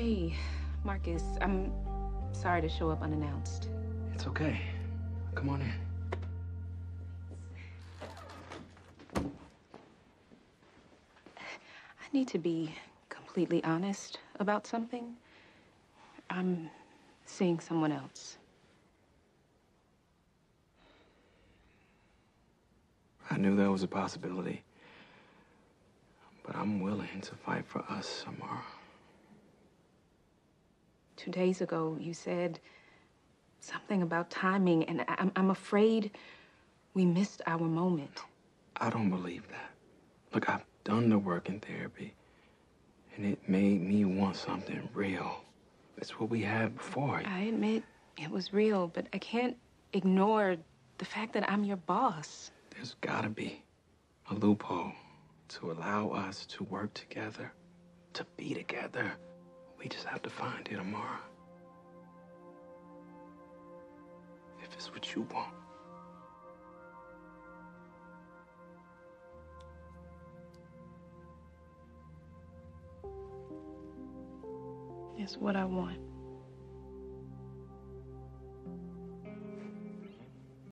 Hey, Marcus. I'm sorry to show up unannounced. It's okay. Come on in. I need to be completely honest about something. I'm seeing someone else. I knew that was a possibility. But I'm willing to fight for us, Amara. Two days ago, you said something about timing, and I- I'm, I'm afraid we missed our moment. I don't believe that. Look, I've done the work in therapy, and it made me want something real. It's what we had before. I admit it was real, but I can't ignore the fact that I'm your boss. There's gotta be a loophole to allow us to work together, to be together. We just have to find it, Amara. If it's what you want. It's what I want.